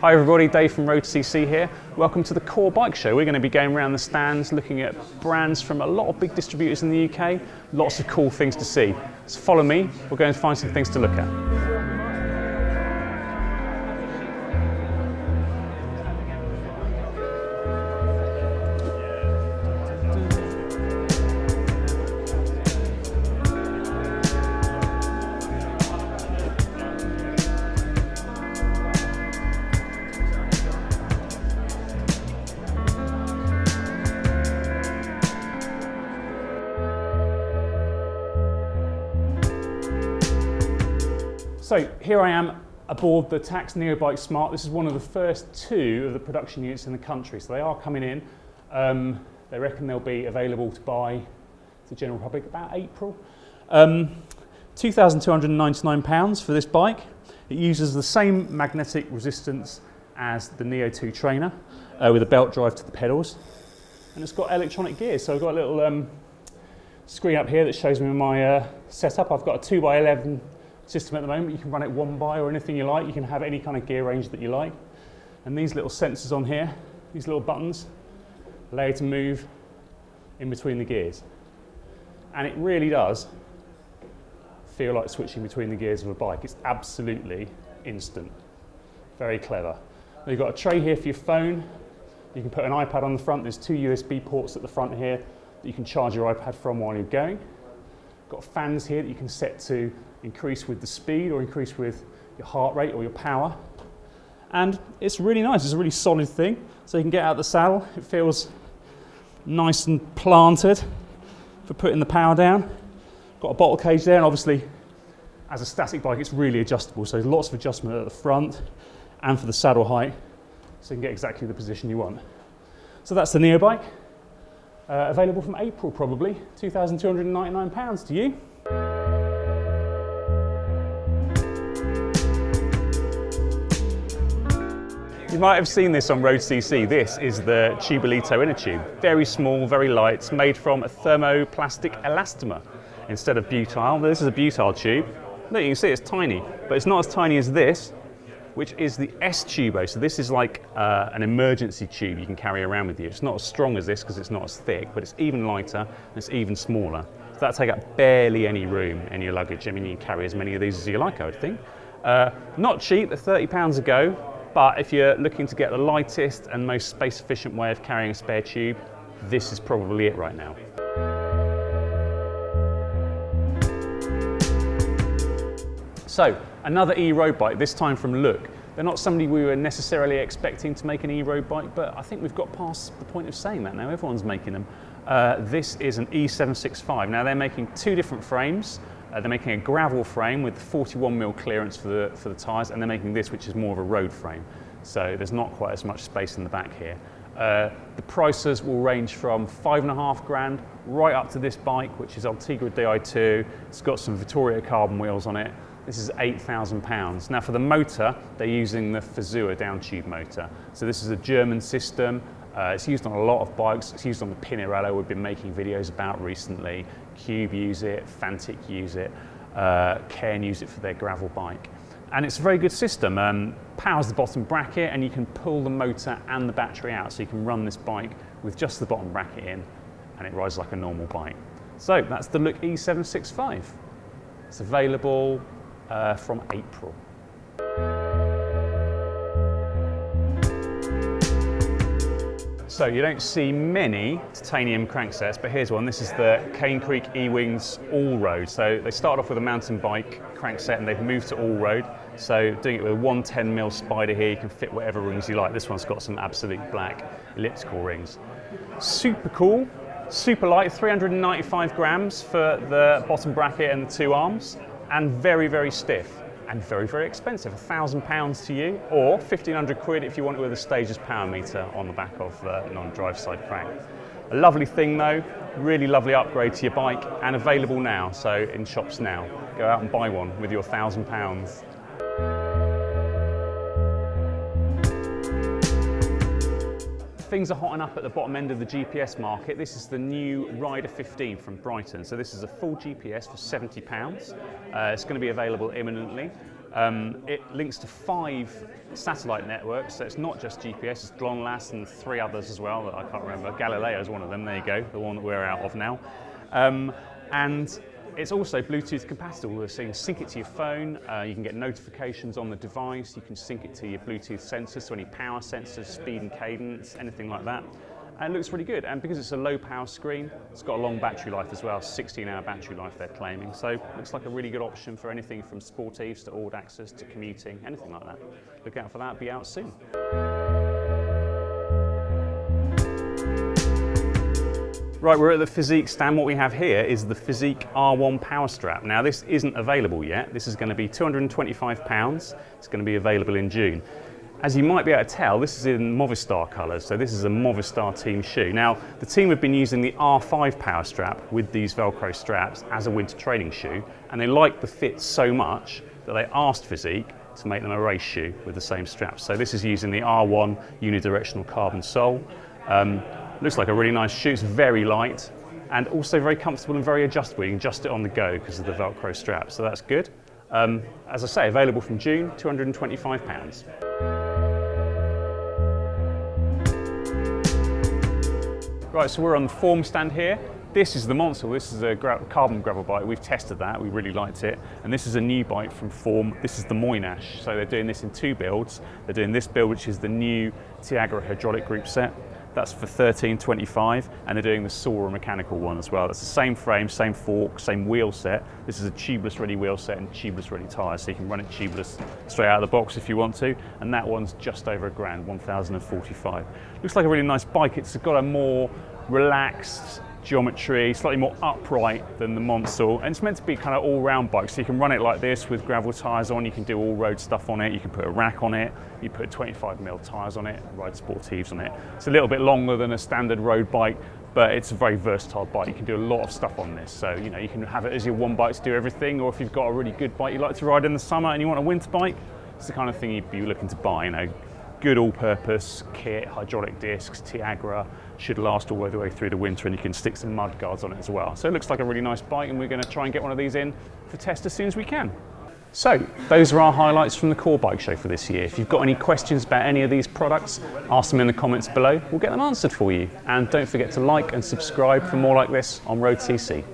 Hi everybody, Dave from Road CC here. Welcome to the Core Bike Show. We're going to be going around the stands looking at brands from a lot of big distributors in the UK. Lots of cool things to see. So follow me, we're going to find some things to look at. So here I am aboard the Tacx Neobike Smart. This is one of the first two of the production units in the country. So they are coming in. Um, they reckon they'll be available to buy to the general public about April. Um, £2,299 for this bike. It uses the same magnetic resistance as the Neo 2 trainer uh, with a belt drive to the pedals. And it's got electronic gears. So I've got a little um, screen up here that shows me my uh, setup. I've got a 2x11 system at the moment. You can run it one by or anything you like. You can have any kind of gear range that you like. And these little sensors on here, these little buttons, allow you to move in between the gears. And it really does feel like switching between the gears of a bike. It's absolutely instant. Very clever. Now You've got a tray here for your phone. You can put an iPad on the front. There's two USB ports at the front here that you can charge your iPad from while you're going. Got fans here that you can set to increase with the speed or increase with your heart rate or your power. And it's really nice, it's a really solid thing. So you can get out of the saddle, it feels nice and planted for putting the power down. Got a bottle cage there, and obviously, as a static bike, it's really adjustable. So there's lots of adjustment at the front and for the saddle height, so you can get exactly the position you want. So that's the Neobike. Uh, available from April probably, £2,299 to you. You might have seen this on Road CC. This is the Tubolito inner tube. Very small, very light. Made from a thermoplastic elastomer instead of butyl. This is a butyl tube. Look, you can see it's tiny, but it's not as tiny as this, which is the S-Tubo. So this is like uh, an emergency tube you can carry around with you. It's not as strong as this because it's not as thick, but it's even lighter and it's even smaller. So that take up barely any room in your luggage. I mean, you can carry as many of these as you like, I would think. Uh, not cheap, they're 30 pounds a go, but if you're looking to get the lightest and most space efficient way of carrying a spare tube, this is probably it right now. So, another e-road bike, this time from Look. They're not somebody we were necessarily expecting to make an e-road bike, but I think we've got past the point of saying that now. Everyone's making them. Uh, this is an E765. Now they're making two different frames. Uh, they're making a gravel frame with 41 mil clearance for the, for the tyres, and they're making this, which is more of a road frame. So there's not quite as much space in the back here. Uh, the prices will range from five and a half grand right up to this bike, which is Ultegra Di2. It's got some Vittoria carbon wheels on it. This is £8,000. Now for the motor, they're using the Fazua down tube motor. So this is a German system. Uh, it's used on a lot of bikes. It's used on the Pinarello we've been making videos about recently. Cube use it, Fantic use it, uh, Cairn use it for their gravel bike. And it's a very good system. Um, powers the bottom bracket and you can pull the motor and the battery out so you can run this bike with just the bottom bracket in and it rides like a normal bike. So that's the Look E765. It's available uh, from April. So you don't see many titanium cranksets, but here's one. This is the Cane Creek eeWings All Road. So they start off with a mountain bike crankset and they've moved to all road. So doing it with a 110 mil spider here, you can fit whatever rings you like. This one's got some absolute black elliptical rings. Super cool, super light, 395 grams for the bottom bracket and the two arms, and very, very stiff and very, very expensive. £1,000 to you or 1,500 quid if you want it with a stages power meter on the back of uh, the non-drive side crank. A lovely thing though, really lovely upgrade to your bike and available now, so in shops now. Go out and buy one with your £1,000. Things are hotting up at the bottom end of the GPS market. This is the new Rider 15 from Bryton. So this is a full GPS for £70. Uh, it's going to be available imminently. Um, it links to five satellite networks, so it's not just GPS, it's GLONASS and three others as well that I can't remember. Galileo is one of them, there you go, the one that we're out of now. Um, and it's also Bluetooth compatible, so you can sync it to your phone, uh, you can get notifications on the device, you can sync it to your Bluetooth sensors, so any power sensors, speed and cadence, anything like that and it looks really good. And because it's a low power screen, it's got a long battery life as well, 16 hour battery life they're claiming. So looks like a really good option for anything from sportives to audax to commuting, anything like that. Look out for that, be out soon. Right, we're at the Fizik stand. What we have here is the Fizik R1 Power Strap. Now this isn't available yet. This is going to be £225. It's going to be available in June. As you might be able to tell, this is in Movistar colours, so this is a Movistar team shoe. Now, the team have been using the R5 power strap with these Velcro straps as a winter training shoe, and they like the fit so much that they asked Fizik to make them a race shoe with the same straps. So this is using the R1 unidirectional carbon sole. Um, looks like a really nice shoe, it's very light, and also very comfortable and very adjustable. You can adjust it on the go because of the Velcro strap, so that's good. Um, as I say, available from June, £225. Right, so we're on the Forme stand here. This is the Monsal. This is a gra carbon gravel bike. We've tested that. We really liked it. And this is a new bike from Forme. This is the Monyash. So they're doing this in two builds. They're doing this build, which is the new Tiagra hydraulic group set. That's for 13.25, and they're doing the Sora mechanical one as well. That's the same frame, same fork, same wheel set. This is a tubeless ready wheel set and tubeless ready tyres, so you can run it tubeless straight out of the box if you want to. And that one's just over a grand, 1,045. Looks like a really nice bike. It's got a more relaxed geometry, slightly more upright than the Monsal, and it's meant to be kind of all-round bike, so you can run it like this with gravel tyres on, you can do all-road stuff on it, you can put a rack on it, you put 25mm tyres on it, ride sportives on it. It's a little bit longer than a standard road bike, but it's a very versatile bike. You can do a lot of stuff on this. So, you know, you can have it as your one bike to do everything, or if you've got a really good bike you like to ride in the summer and you want a winter bike, it's the kind of thing you'd be looking to buy, you know, good all-purpose kit, hydraulic discs, Tiagra, should last all the way through the winter and you can stick some mud guards on it as well. So it looks like a really nice bike and we're going to try and get one of these in for test as soon as we can. So those are our highlights from the Core Bike Show for this year. If you've got any questions about any of these products, ask them in the comments below. We'll get them answered for you. And don't forget to like and subscribe for more like this on Road CC.